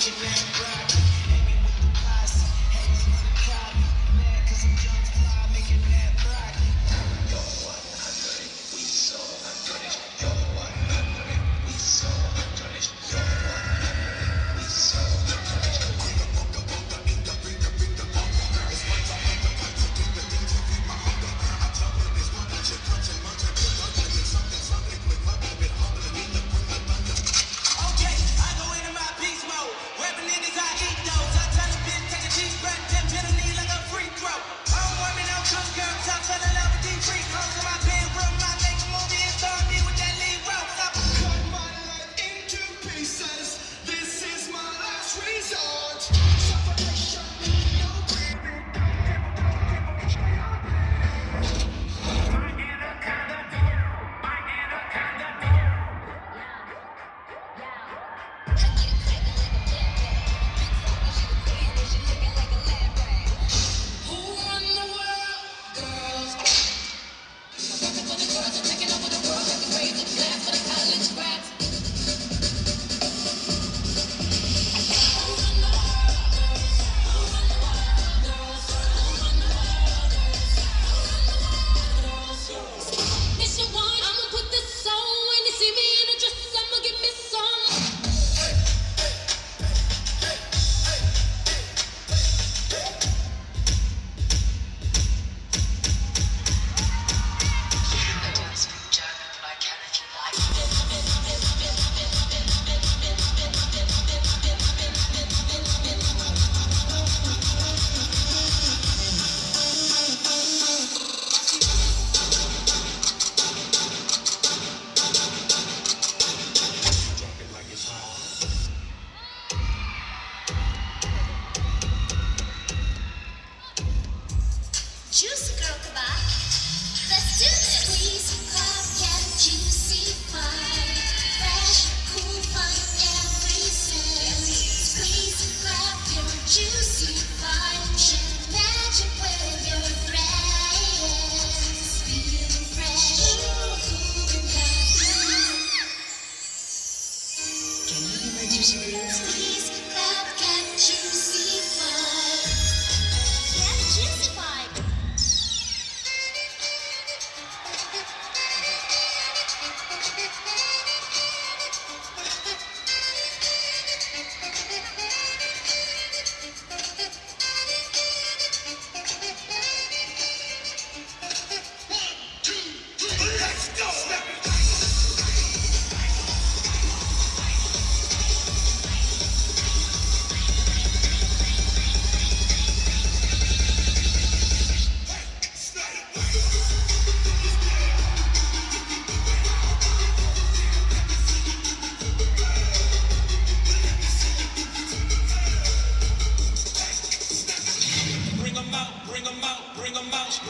Japan. Juicy girl kebab. Let's do this. Squeeze crab, get juicy fun. Fresh, cool fun every sense. Squeeze crab, your juicy fun. Share magic with your friends. Feel fresh, cool and happy. Can you hear my juicy girl? Squeeze crab, get juicy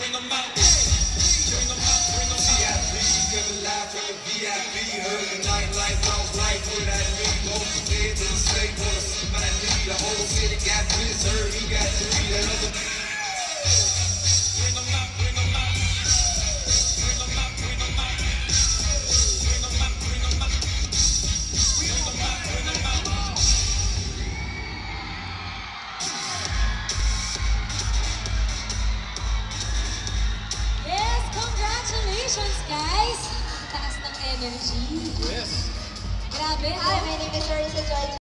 bring them out. Bring them out, bring them out. VIP, from the VIP. Heard the nightlife, I was life without Congratulations, guys! Taas ng energy. Yes. Grabe, ha? Hi, my name is Marisa George.